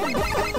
Oh, my God.